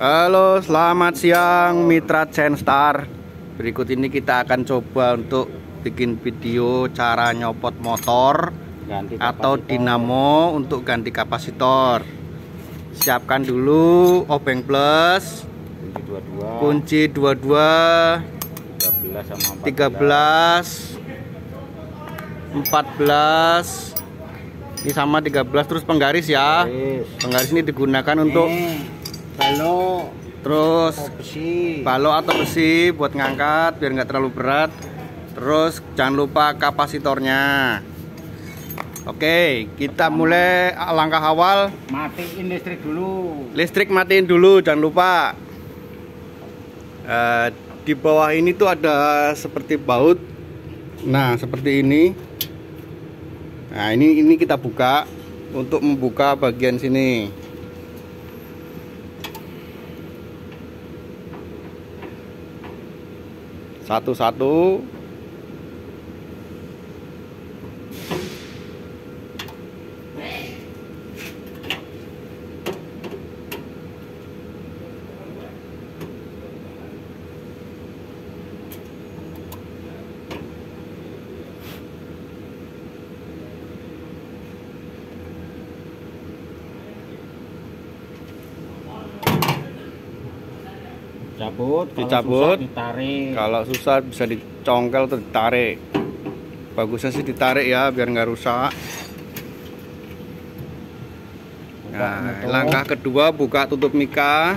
Halo, selamat siang Mitra Chenstar. Berikut ini kita akan coba untuk bikin video cara nyopot motor ganti atau dinamo untuk ganti kapasitor. Siapkan dulu obeng plus, kunci 22 kunci 22, 13 sama 13, 14, ini sama 13 terus penggaris ya. Garis. Penggaris ini digunakan untuk Nih, balok terus besi. Balok atau besi buat ngangkat biar nggak terlalu berat. Terus jangan lupa kapasitornya. Oke kita mulai langkah awal. Matiin listrik dulu. Listrik matiin dulu jangan lupa. Eh, di bawah ini tuh ada seperti baut. Nah seperti ini. Nah ini ini kita buka untuk membuka bagian sini satu-satu cabut kalau Dicabut. susah ditarik Kalau susah bisa dicongkel atau ditarik. Bagusnya sih ditarik ya biar nggak rusak. Buka Nah, langkah kedua buka tutup mika.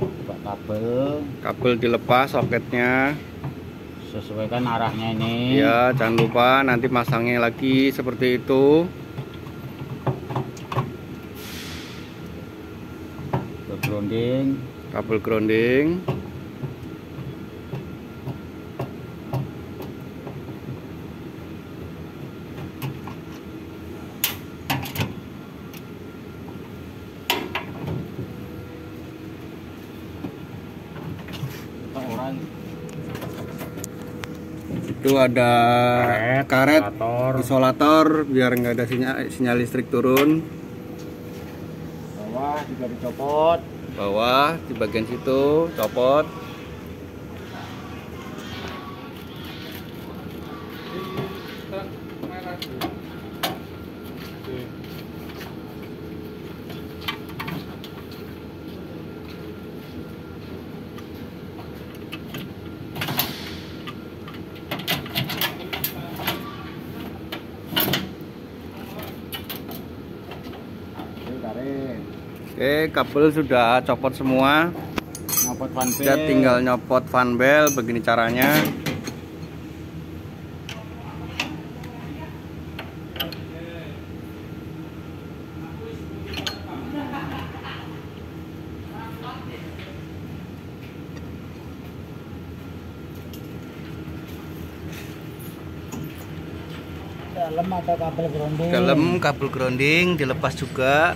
buka kabel Kabel dilepas soketnya. sesuaikan arahnya ini Ya, jangan lupa nanti masangnya lagi seperti itu. Ke grounding Kabel grounding. Itu ada Karet, karet isolator. isolator biar nggak ada sinyal sinyal listrik turun. Juga dicopot Bawah di bagian situ copot. Tarik Oke, kabel sudah copot semua. ngopot fan Kita tinggal nyopot fan bell begini caranya. dalam atau kabel grounding Dalam kabel grounding dilepas juga.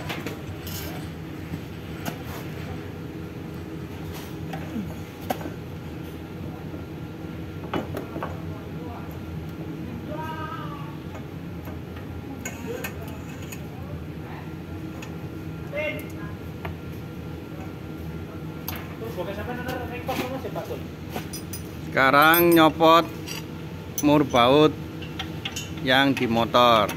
Sekarang nyopot mur baut yang di motor.